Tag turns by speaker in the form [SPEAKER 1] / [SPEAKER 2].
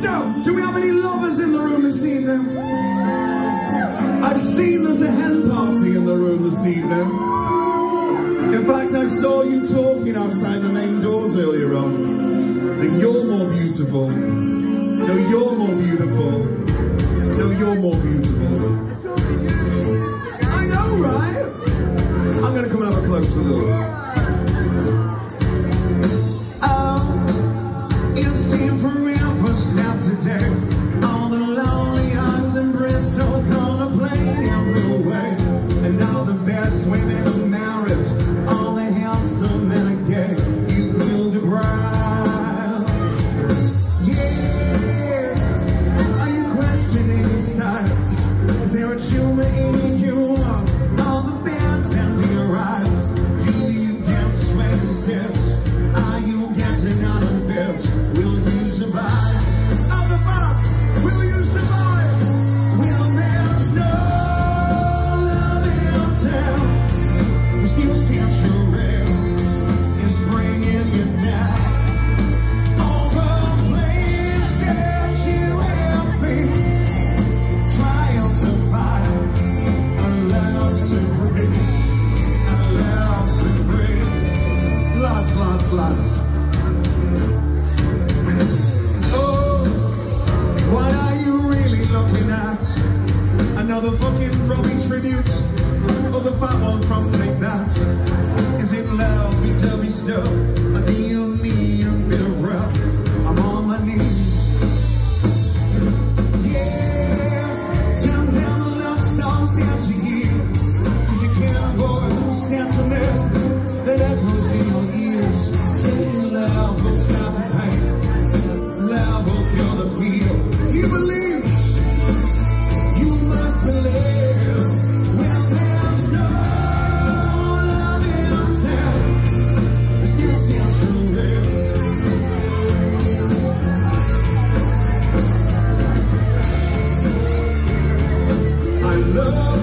[SPEAKER 1] Do we have any lovers in the room this evening? I've seen there's a hen party in the room this evening. In fact, I saw you talking outside the main doors earlier on. And you're more beautiful. No, you're more beautiful. No, you're more beautiful. I know, right? I'm going to come and have a closer look. again. love.